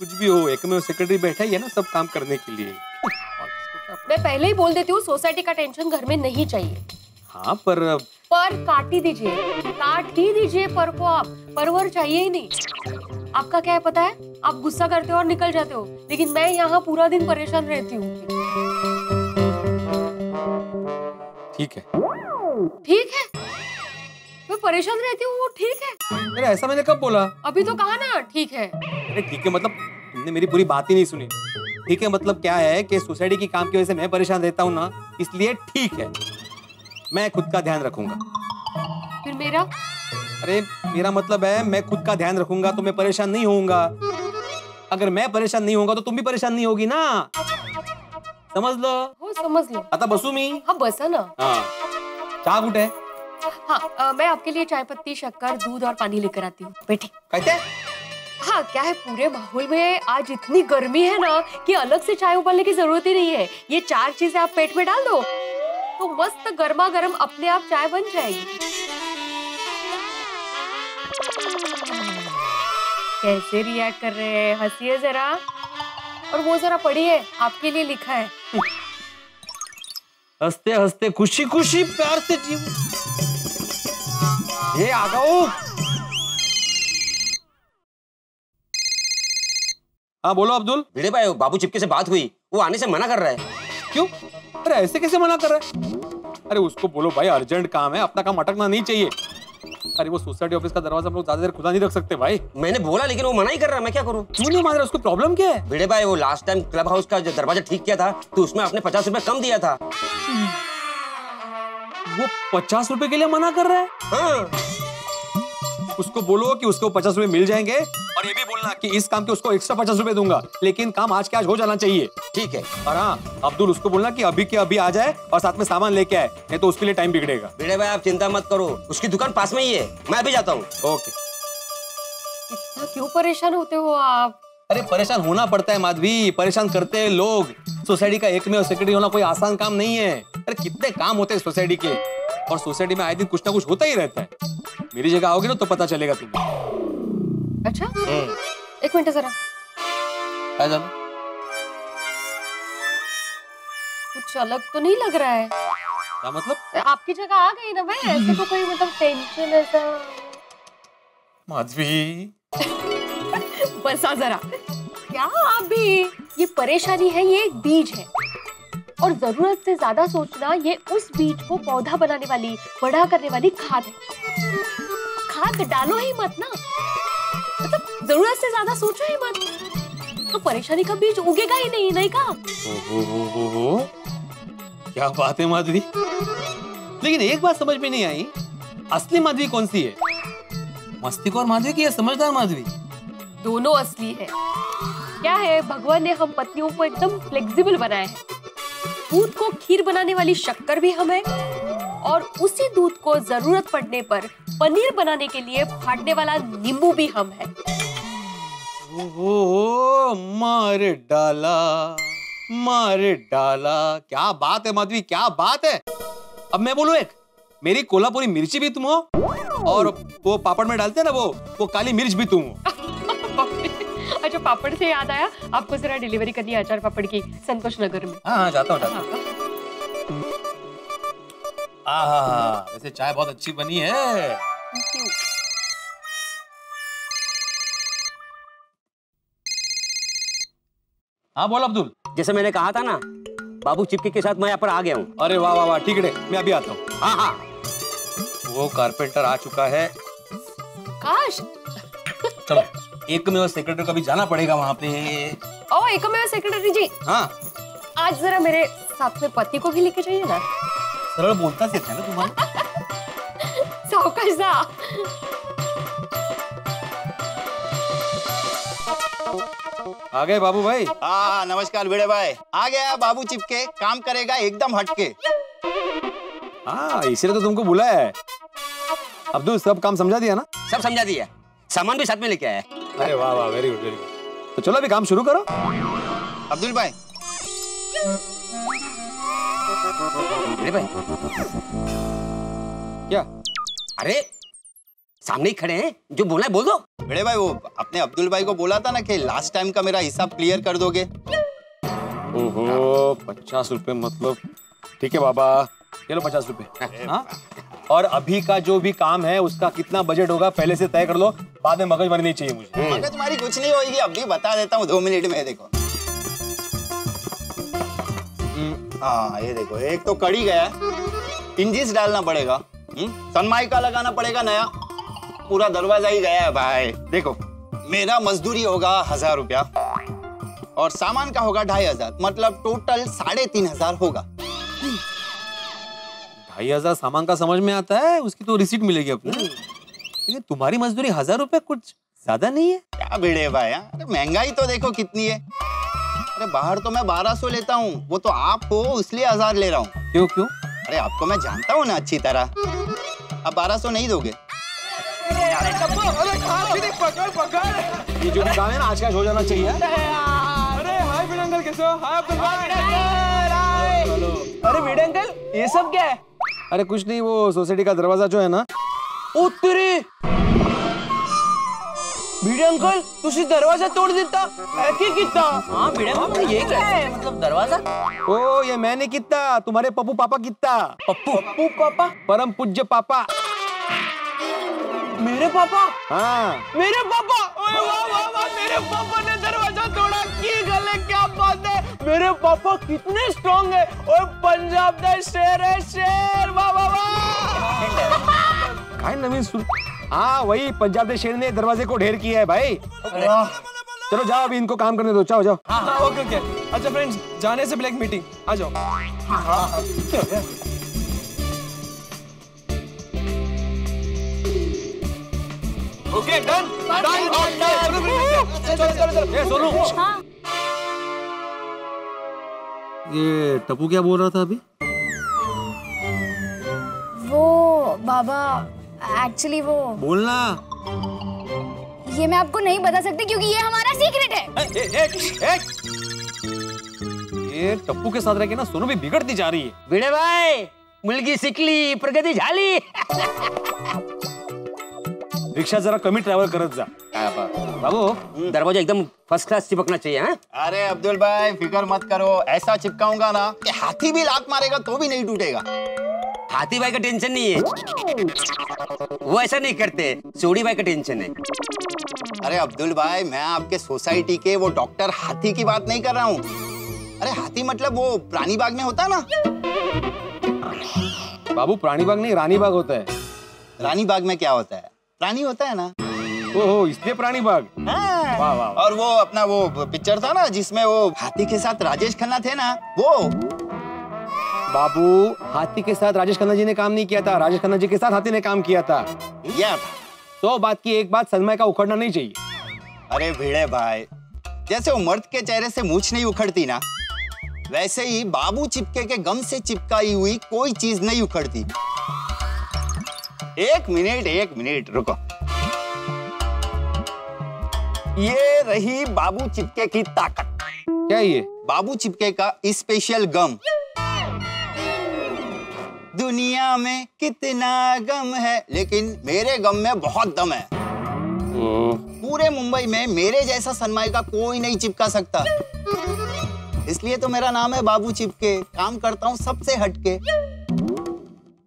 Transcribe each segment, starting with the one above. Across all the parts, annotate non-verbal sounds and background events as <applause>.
कुछ भी हो एक में सेक्रेटरी बैठा ही है ना सब काम करने के लिए? मैं पहले ही बोल देती हूँ सोसाइटी का टेंशन घर में नहीं चाहिए। हाँ पर पर काट ही दीजिए काट ही दीजिए पर को आप परवर चाहिए ही नहीं। आपका क्या है पता है? आप गुस्सा करते हो और निकल जाते हो लेकिन मैं यहाँ पूरा दिन परेशान रहती हूँ। ठीक है। ठीक है? मैं परेशान रहती हूँ वो ठीक है। अरे ऐसा मैंने कब बोला? अभी तो कहा ना ठीक है। अरे ठीक है मतलब तुमने मेरी पूरी बात ही नहीं सुनी। ठीक है मतलब क्या है कि सोसाइटी की काम की वजह से मैं परेशान रहता हूँ ना इसलिए ठीक है। मैं खुद का ध्यान रखूँगा। फिर मेरा? अरे मेरा मतलब है मैं खुद का ध्यान रखूँगा तो मैं परेशान नहीं होऊँगा। अगर मैं परेशान नहीं होऊँगा तो तुम भी परेशान नहीं होगी ना। समझ लो। हो समझ लो। आता बसू मी। हाँ बसा ना। हाँ। चहा आहे? हाँ मैं आपके लिए चाय पत्ती शक्कर दूध और पानी लेकर आती हूँ। बैठे। काय ते हाँ क्या है पूरे माहौल में आज इतनी गर्मी है ना कि अलग से चाय उबालने की ज़रूरत ही नहीं है। ये चार चीज़ें आप पेट में डाल दो तो मस्त गर्मा गर्म अपने आप चाय बन जाएगी। कैसे रिएक्ट कर रहे हैं? हंसिए जरा। और वो जरा पढ़िए आपके लिए लिखा है। हँसते हँसते खुशी खुशी प्यार से जीव ये आ गओ हाँ बोलो अब्दुल। भिड़े भाई बाबू चिपके से बात हुई। वो आने से मना कर रहा है। क्यों? अरे ऐसे कैसे मना कर रहा है? अरे उसको बोलो भाई अर्जेंट काम है। अपना काम अटकना नहीं चाहिए। अरे वो सोसाइटी ऑफ़िस का दरवाज़ा हम लोग ज़्यादा देर खुला नहीं रख सकते भाई। मैंने बोला लेकिन वो मना ही कर रहा है मैं क्या करूँ? क्यों नहीं मान रहा? उसको प्रॉब्लम क्या है? भिड़े भाई वो लास्ट टाइम क्लब हाउस का जो दरवाज़ा ठीक किया था तो उसमें आपने पचास रुपए कम दिया था। वो पचास रुपए के लिए मना कर रहा है? हाँ। उसको बोलो कि उसको पचास रुपए मिल जाएँगे और ये भी बोलना कि इस काम के उसको एक्स्ट्रा पचास रुपए दूँगा। लेकिन काम आज के आज हो जाना चाहिए। ठीक है। और हाँ अब्दुल उसको बोलना कि अभी के अभी आ जाए और साथ में सामान लेके आए नहीं तो उसके लिए टाइम बिगड़ेगा। भिड़े भाई आप चिंता मत करो। उसकी दुकान पास में ही है। मैं अभी जाता हूँ। ओके। इतना क्यों परेशान होते हो आप? अरे परेशान होना पड़ता है माधवी। परेशान करते हैं लोग। सोसाइटी का एक में सेक्रेटरी होना कोई आसान काम नहीं है। अरे कितने काम होते हैं सोसाइटी के। और सोसाइटी में आए दिन कुछ ना कुछ होता ही रहता है। मेरी जगह आओगे ना तो पता चलेगा तुम्हें। अच्छा? एक मिनट जरा। कुछ अलग तो नहीं लग रहा है? क्या मतलब? आपकी जगह आ गई ना मैं ऐसे तो कोई मतलब टेंशन ऐसा। माधवी। <laughs> बसा जरा। क्या आप भी ये परेशानी है ये एक बीज है। और ज़रूरत से ज़्यादा सोचना ये उस बीज को पौधा बनाने वाली बड़ा करने वाली खाद है। खाद डालो ही मत ना। मतलब ज़रूरत से ज़्यादा सोचो ही मत। तो परेशानी का बीज उगेगा ही नहीं नहीं का? ओ हो हो हो हो क्या बात है माधवी लेकिन एक बात समझ में नहीं आई असली माधवी कौन सी है? मस्तिकोर माधवी की या समझदार माधवी दोनों असली है। क्या है भगवान ने हम पत्नियों को एकदम फ्लेक्सिबल बनाया है। दूध को खीर बनाने वाली शक्कर भी हम है और उसी दूध को ज़रूरत पड़ने पर पनीर बनाने के लिए फाड़ने वाला नींबू भी हम है। ओ हो हो मार डाला मार डाला। क्या बात है माधवी क्या बात है? अब मैं बोलूँ एक मेरी कोल्हापुरी मिर्ची भी तुम हो और वो पापड़ में डालते हैं ना वो वो काली मिर्च भी तुम हो। अच्छा पापड़ से याद आया आपको जरा डिलीवरी करनी है अचार पापड़ की संतोष नगर में। हाँ हाँ जाता हूँ जाता हूँ। हाँ, आहा, वैसे चाय बहुत अच्छी बनी है। हाँ बोल अब्दुल। जैसे मैंने कहा था ना बाबू चिपके के साथ मैं यहाँ पर आ गया हूँ। अरे वाह वाह वाह ठीक है मैं अभी आता हूँ। हाँ हाँ। वो कारपेंटर आ चुका है। काश। चलो एक में सेक्रेटरी को भी जाना पड़ेगा वहाँ पे। ओ एक मेरा सेक्रेटरी जी। हाँ। आज जरा मेरे साथ में पति को भी लेके जाइए ना। सरळ बोलताच येत नाही ना तुम्हाला सावकाश जा आ गए बाबू भाई। हाँ नमस्कार भिड़े भाई। आ गया बाबू चिपके काम करेगा एकदम हटके। हाँ इसीलिए तो तुमको बुलाया है। अब्दुल सब काम समझा दिया ना? सब समझा दिया। सामान भी साथ में लेके आया। अरे वाह वाह वेरी गुड वेरी गुड तो चलो अभी काम शुरू करो। अब्दुल भाई। अरे भाई। क्या? अरे सामने ही खड़े हैं। जो बोला है बोल। दो बड़े भाई वो अपने अब्दुल भाई को बोला था ना कि लास्ट टाइम का मेरा हिसाब क्लियर कर दोगे। ओहो पचास रुपए मतलब। ठीक है बाबा। ये लो पचास रुपए। <laughs> हाँ? और अभी का जो भी काम है उसका कितना बजट होगा पहले से तय कर लो। बाद में मगज नहीं चाहिए मुझे। मगर तुम्हारी कुछ नहीं होगी अभी बता देता हूँ दो मिनट में देखो। हाँ ये देखो एक तो कड़ी गया इंजिस डालना पड़ेगा। हम्म, सनमाइका लगाना पड़ेगा नया। पूरा दरवाज़ा ही गया है भाई। देखो मेरा मजदूरी होगा हज़ार रुपया और सामान का होगा ढाई हज़ार। मतलब टोटल साढ़े तीन हज़ार होगा। ढाई हज़ार सामान का समझ में आता है? उसकी तो रिसीट मिलेगी अपने। लेकिन तुम्हारी मजदूरी हज़ार रुपए कुछ ज़्यादा नहीं है? क्या भिड़े भाई? अरे महँगाई तो देखो कितनी है। अरे बाहर तो मैं बारह सौ लेता हूँ। वो तो आप हो इसलिए हज़ार ले रहा हूँ। क्यों क्यों? अरे आपको मैं जानता हूँ ना अच्छी तरह। अब बारह सौ नहीं दोगे? ये जो भी काम है ना आज का हो जाना चाहिए। अरे वीड अंकल अरे मेड अंकल ये सब क्या है? अरे कुछ नहीं वो सोसाइटी का दरवाज़ा जो है ना। ओ तेरे भिड़े अंकल तुसी दरवाज़ा तोड़ देता? है की कितना हाँ भिड़े अंकल ये क्या है? मतलब दरवाज़ा? ओ ये मैंने कितना तुम्हारे पप्पू पापा कितना पप्पू पप्पू पापा? परम पूज्य पापा। मेरे पापा। हाँ। मेरे पापा। ओए वाह वाह वाह मेरे पापा ने दरवाज़ा तोड़ा। की गले क्या बात है? मेरे पापा कितने स्ट्रॉन्ग है। और पंजाब का शेर है शेर वाह वाह वाह। काय नवीन सुन? हाँ वही पंजाब के शेर ने दरवाजे को ढेर किया है भाई। चलो जाओ अभी इनको काम करने दो। जाओ जाओ। हाँ हाँ ओके ओके। अच्छा फ्रेंड्स जाने से पहले एक मीटिंग आ जाओ। ओके डन डन चलो चलो चलो ए सोनू ये टप्पू क्या बोल रहा था अभी? वो बाबा एक्चुअली वो। बोलना। ये मैं आपको नहीं बता सकती क्योंकि ये हमारा सीक्रेट है। ए, ए, ए, ए। ये टप्पू के साथ रह के ना सोनू भी बिगड़ती जा रही है। भिड़े भाई मुलगी शिकली प्रगती झाली। रिक्शा जरा कमी ट्रॅव्हल करत जा. बाबू दरवाज़ा एकदम फ़र्स्ट क्लास चिपकना चाहिए हाँ? अरे अब्दुल भाई फिकर मत करो. ऐसा चिपकाऊँगा ना कि हाथी भी लात मारेगा तो भी नहीं टूटेगा. हाथी भाई का टेंशन नहीं है। वो ऐसा नहीं करते चोड़ी भाई का टेंशन है। अरे अब्दुल भाई मैं आपके सोसाइटी के वो डॉक्टर हाथी की बात नहीं कर रहा हूँ. अरे हाथी मतलब वो प्राणी बाग में होता है ना? बाबू प्राणी बाग नहीं रानी बाग होता है। रानी बाग में क्या होता है? प्राणी होता है ना? ओहो इसलिए प्राणी बाग हाँ। वाह, वाह। और वो अपना वो पिक्चर था ना जिसमें वो हाथी के साथ राजेश खन्ना थे ना वो। बाबू हाथी के साथ राजेश खन्ना जी ने काम नहीं किया था। राजेश खन्ना जी के साथ हाथी ने काम किया था। या। सौ बात की एक बात सलमाई का उखड़ना नहीं चाहिए। अरे भिड़े भाई जैसे वो मर्द के चेहरे से मूछ नहीं उखड़ती ना वैसे ही बाबू चिपके के गम से चिपकाई हुई कोई चीज़ नहीं उखड़ती। एक मिनट एक मिनट रुको। ये रही बाबू चिपके की ताकत। क्या ये? बाबू चिपके का स्पेशल गम दुनिया में कितना गम है लेकिन मेरे गम में बहुत दम है। पूरे मुंबई में मेरे जैसा सनमाई का कोई नहीं चिपका सकता। इसलिए तो मेरा नाम है बाबू चिपके। काम करता हूँ सबसे हटके।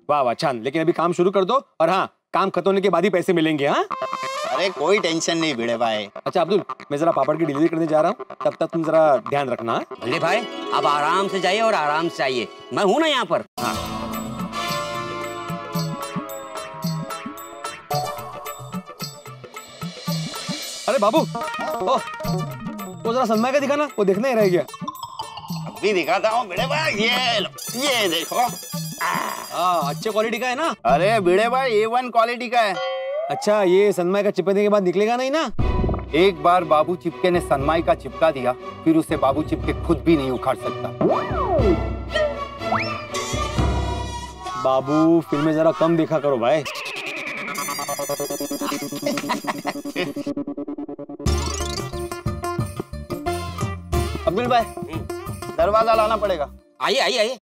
वाह वाह चाँद लेकिन अभी काम शुरू कर दो और हाँ काम खत्म होने के बाद ही पैसे मिलेंगे हाँ? अरे कोई टेंशन नहीं भिड़े भाई। अच्छा अब्दुल मैं जरा पापड़ की डिलीवरी करने जा रहा हूँ। तब तक तुम जरा ध्यान रखना हाँ? भले भाई अब आराम से जाइए और आराम से आइए। मैं हूँ ना यहाँ पर। हाँ। अरे बाबू ओ वो जरा सलमाई का दिखाना वो देखना ही रह गया। अभी दिखाता हूँ भिड़े भाई ये लो, ये देखो। हाँ अच्छे क्वालिटी का है ना? अरे भिड़े भाई ए वन क्वालिटी का है। अच्छा ये सनमाई का चिपकने के बाद निकलेगा नहीं ना? एक बार बाबू चिपके ने सनमाई का चिपका दिया फिर उसे बाबू चिपके खुद भी नहीं उखाड़ सकता। बाबू फ़िल्में जरा कम देखा करो भाई। अब्दुल भाई दरवाज़ा लाना पड़ेगा। आइए आइए आइए।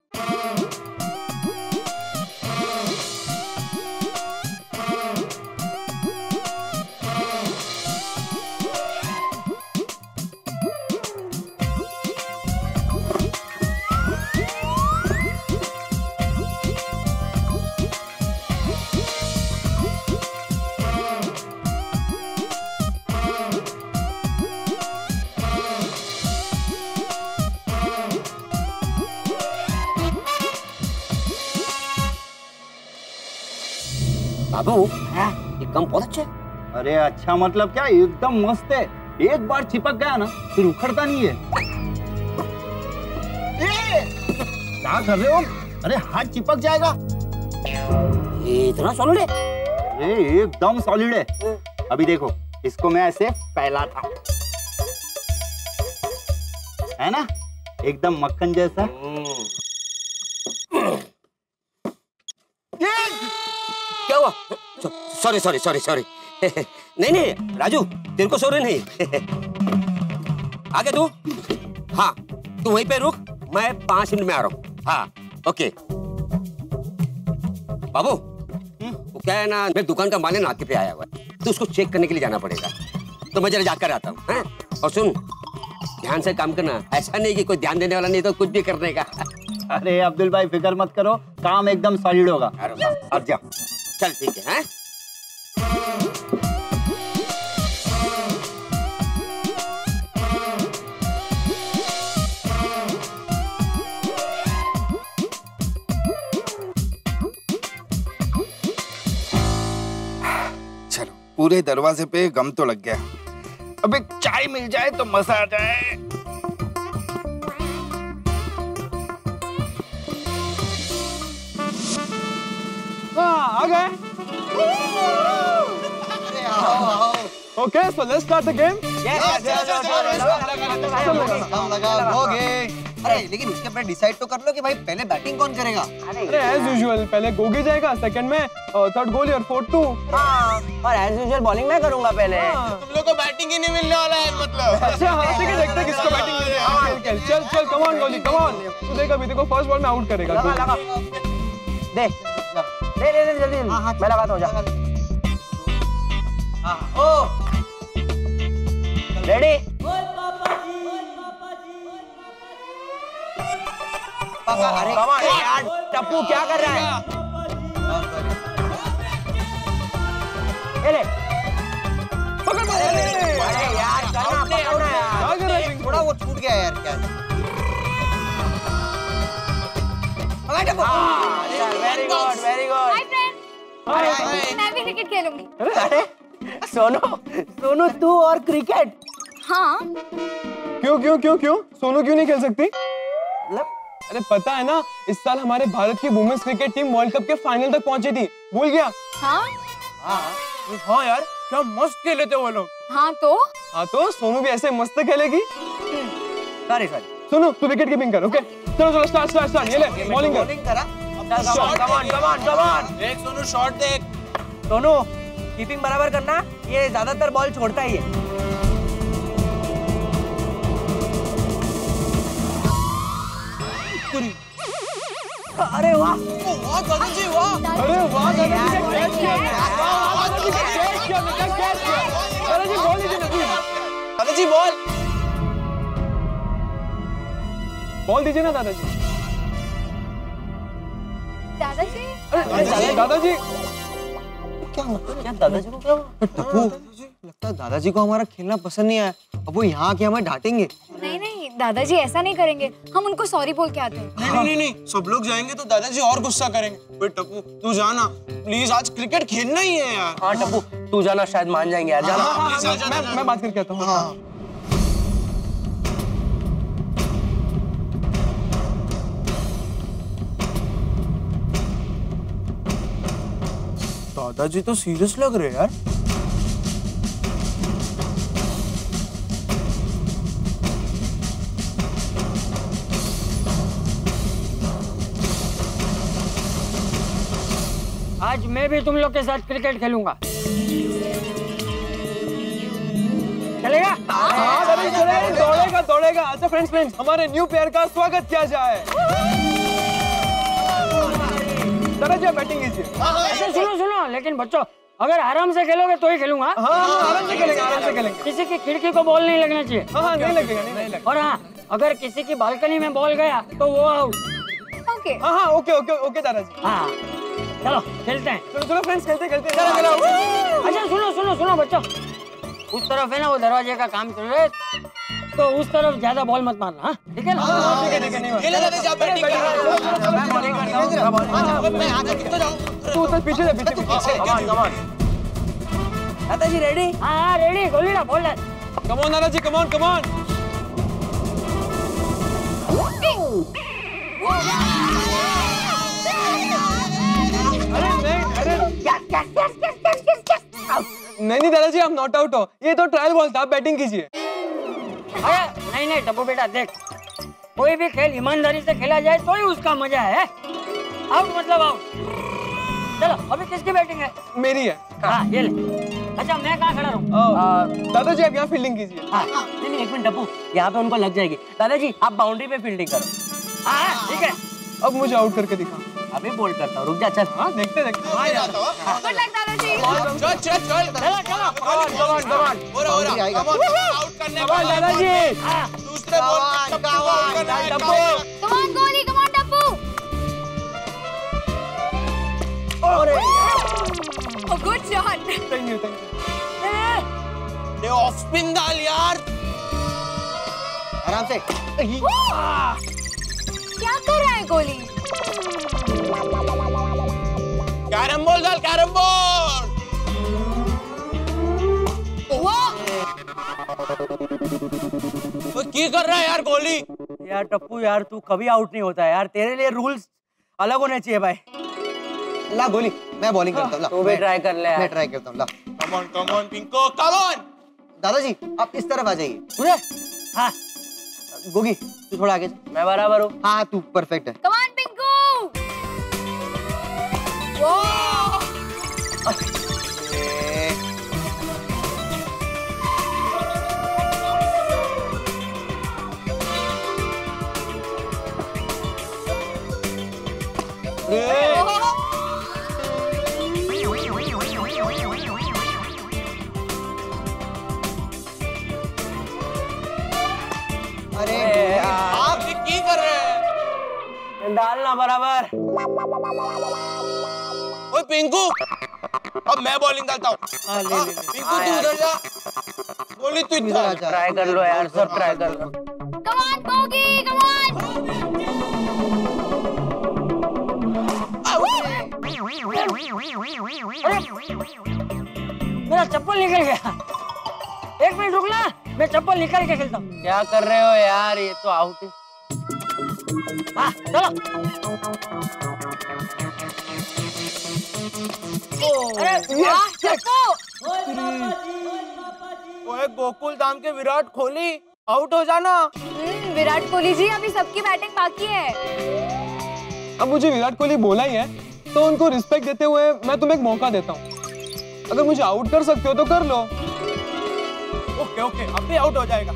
बाबू ये कम बहुत अच्छे। है। अरे अच्छा मतलब क्या एकदम मस्त है। एक बार चिपक गया ना फिर उखड़ता नहीं है। ए, क्या कर रहे हो? अरे हाथ चिपक जाएगा। इतना सॉलिड है। अरे एकदम सॉलिड है। अभी देखो इसको मैं ऐसे फैलाता हूँ। है ना? एकदम मक्खन जैसा क्या हुआ सॉरी सॉरी सॉरी सॉरी नहीं नहीं राजू तेरे को सॉरी नहीं। <laughs> आगे तू। हाँ तू वहीं पे रुक मैं पाँच मिनट में आ रहा हूँ। हाँ ओके बाबू वो क्या है ना मेरे दुकान का मालिक नाके पे आया हुआ है। तो उसको चेक करने के लिए जाना पड़ेगा। तो मैं जरा जाकर आता हूँ हैं? और सुन ध्यान से काम करना। ऐसा नहीं कि कोई ध्यान देने वाला नहीं तो कुछ भी करने का। <laughs> अरे अब्दुल भाई फ़िक्र मत करो काम एकदम सॉलिड होगा। अब जाओ। चल ठीक है, हैं? पूरे दरवाजे पे गम तो लग गया अब चाय मिल जाए तो मज़ा आ जाए हाँ, आ गए okay so let's start the game अरे लेकिन उसके पहले डिसाइड तो कर लो कि भाई पहले बैटिंग कौन करेगा अरे एज यूजुअल पहले गोगी जाएगा सेकंड में थर्ड गोली और फोर्थ टू और एज यूजुअल बॉलिंग मैं करूँगा पहले तुम लोग को बैटिंग ही नहीं मिलने वाला है मतलब अच्छा हाँ ठीक है देखते हैं किसको बैटिंग है खेल खेल चल चल कम ऑन गोली कम ऑन तू देख अभी देखो फ़र्स्ट बॉल में आउट करेगा लगा लगा दे दे दे दे जल्दी। मैं लगाता हूँ जा। रेडी अरे यार टप्पू क्या कर रहा है? ये ले। अरे यार करना पकड़ना है थोड़ा वो छूट गया यार क्या? Very good very good hi friend मैं भी क्रिकेट खेलूँगी अरे सोनू सोनू तू और क्रिकेट हाँ। क्यों क्यों क्यों क्यों? सोनू क्यों नहीं खेल सकती? मतलब अरे पता है ना इस साल हमारे भारत की womens cricket team world cup के फाइनल तक पहुँची थी। भूल गया? हाँ। हाँ यार क्या मस्त खेले थे वो लोग। हाँ तो? हाँ तो सोनू भी ऐसे मस्त खेलेगी? सॉरी सॉरी सोनू तू विकेट कीपिंग कर ओके चलो चलो स्टार्ट स्टार्ट स्टार्ट ये ले बॉलिंग कर। बॉलिंग करा। On come on come on come on देख सोनू शॉट देख। सोनू कीपिंग बराबर करना ये ज़्यादातर बॉल छोड़ता ही है। अरे वाह। वाह अरे वाह दादाजी ने कैच किया वाह दादाजी ने कैच किया कैच किया। दादाजी बॉल दीजिए ना प्लीज़ दादाजी बॉल बॉल दीजिए ना दादाजी दादाजी अरे दादाजी क्या दादाजी को क्या हुआ? टप्पू लगता है दादाजी को हमारा खेलना पसंद नहीं आया अब वो यहाँ आके हमें डांटेंगे नहीं नहीं दादाजी ऐसा नहीं करेंगे हम उनको सॉरी बोल के आते हैं नहीं नहीं नहीं नहीं सब लोग जाएँगे तो दादाजी और गुस्सा करेंगे ओए टप्पू तू जाना प्लीज़ आज क्रिकेट खेलना ही है यार हाँ टप्पू तू जाना शायद मान जाएँगे यार जाना मैं बात करके आता हूँ दादाजी तो सीरियस लग रहे यार। आज मैं भी तुम लोग के साथ क्रिकेट खेलूँगा। चलेगा? हाँ दौड़ेगा दौड़ेगा। अच्छा फ्रेंड्स फ्रेंड्स हमारे न्यू प्लेयर का स्वागत किया जाए। बैटिंग कीजिए। अच्छा सुनो। सुनो लेकिन बच्चों अगर आराम से खेलोगे तो ही खेलूँगा। हाँ हाँ आराम से खेलेंगे आराम से खेलेंगे। किसी की खिड़की को बॉल नहीं लगना चाहिए। हाँ हाँ नहीं लगेगा नहीं लगेगा। और हाँ अगर किसी की बालकनी में बॉल गया तो वो आउट ओके। हाँ हाँ ओके ओके हाँ चलो खेलते हैं। चलो चलो फ्रेंड्स खेलते खेलते। चलो चलो। अच्छा सुनो सुनो सुनो बच्चों। उस तरफ़ है ना वो दरवाजे का काम चल रहा है। तो उस तरफ़ ज़्यादा बॉल मत मारना हाँ? ठीक है है है हूँ हूँ तू उधर पीछे जा पीछे पीछे। कमान कमान दादाजी रेडी हाँ हाँ रेडी गोली ना बोल कम ऑन दादाजी कम ऑन कम ऑन अरे नहीं अरे। नहीं नहीं दादाजी आप नॉट आउट हो ये तो ट्रायल बॉल था आप बैटिंग कीजिए। अरे नहीं नहीं टप्पू बेटा देख। कोई भी खेल ईमानदारी से खेला जाए तो ही उसका मज़ा है। आउट मतलब आउट चलो अभी किसकी बैटिंग है? मेरी है। हाँ ये ले। अच्छा मैं कहाँ खड़ा रहूँ? दादाजी आप यहाँ फील्डिंग कीजिए। हाँ नहीं नहीं एक मिनट टप्पू यहाँ पे उनको लग जाएगी। दादाजी आप बाउंड्री पे फील्डिंग करो। हाँ हाँ, ठीक है। अब मुझे आउट करके दिखा। अभी बोल करता हूँ रुक जा चल। हाँ देखते देखते। हाँ यार। गुड लक दादाजी चल चल चल हो रहा हो रहा। करने दादाजी। दूसरे है ऑन गोली good shot thank you thank you ये ऑफ़ स्पिन डाल यार। आराम से। क्या कर रहा है गोली कैरम बॉल डाल कैरम बॉल। वो की कर रहा है यार गोली? यार टप्पू यार तू कभी आउट नहीं होता है यार तेरे लिए रूल्स अलग होने चाहिए भाई। ला गोली मैं बॉलिंग करता हूँ ला। तू भी ट्राई कर ले मैं ट्राई करता हूँ ला। Come on come on Pinko come on दादाजी आप इस तरफ़ आ जाइए। तुझे हाँ। गोगी तू थोड़ा आगे मैं बराबर हूँ। हाँ तू परफेक्ट है। कम ऑन पिंकू अरे आप ये की कर रहे हैं? डालना बराबर। ओए पिंकू अब मैं बॉलिंग डालता हूँ। हाँ। पिंकू हाँ, तू उधर जा। गोली तू इधर ट्राई कर लो यार सब ट्राई कर लो। कम ऑन गोगी कम मेरा चप्पल निकल गया। एक मिनट रुकना मैं चप्पल निकल के खेलता हूँ। क्या कर रहे हो यार? ये तो आउट है। हाँ चलो। अरे ओए गोकुल धाम के विराट कोहली आउट हो जाना। हम्म, विराट कोहली जी अभी सबकी बैटिंग बाकी है। अब मुझे विराट कोहली बोला ही है। तो उनको रिस्पेक्ट देते हुए मैं तुम्हें एक मौका देता हूँ। अगर मुझे आउट कर सकते हो तो कर लो। ओके ओके अब भी आउट हो जाएगा।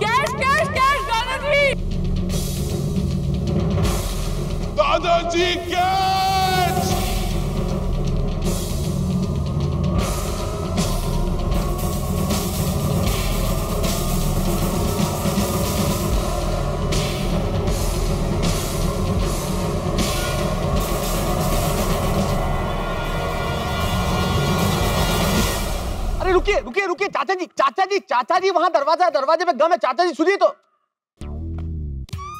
कैच cash, कैच दादाजी दादाजी रुकिए चाचा जी चाचा जी चाचा जी वहाँ दरवाज़ा है दरवाजे पे गम है चाचा जी सुनिए तो।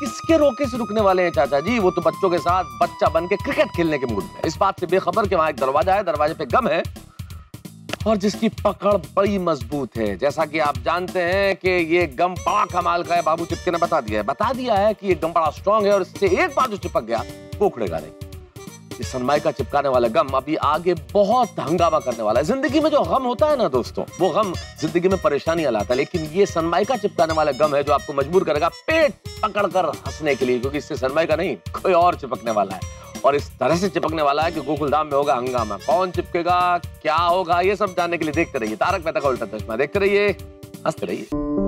किसके रोके से रुकने वाले हैं चाचा जी वो तो बच्चों के साथ बच्चा बन के क्रिकेट खेलने के मूड में इस बात से बेखबर कि वहाँ एक दरवाज़ा है, दरवाजे पे गम है और जिसकी पकड़ बड़ी मज़बूत है। जैसा कि आप जानते हैं कि ये गम बड़ा कमाल का है, बाबू चिपके ने बता दिया है। बता दिया है कि ये गम बड़ा स्ट्रांग है और इससे एक बार जो चिपक गया, वो उखड़ेगा नहीं। ये सनमाइका चिपकाने वाला गम अभी आगे बहुत हंगामा करने वाला है। ज़िंदगी में जो गम होता है ना दोस्तों, वो गम ज़िंदगी में परेशानियाँ लाता है, लेकिन ये सनमाइका चिपकाने वाला गम है जो आपको मजबूर करेगा पेट पकड़कर हंसने के लिए, क्योंकि इससे सनमाइका नहीं, कोई और चिपकने वाला है। और इस तरह से चिपकने वाला है कि गोकुल धाम में होगा हंगामा। कौन चिपकेगा, क्या होगा, ये सब जानने के लिए देखते रहिए। तारक मेहता का उल्टा चश्मा देखते रहिए, हँसते रहिए।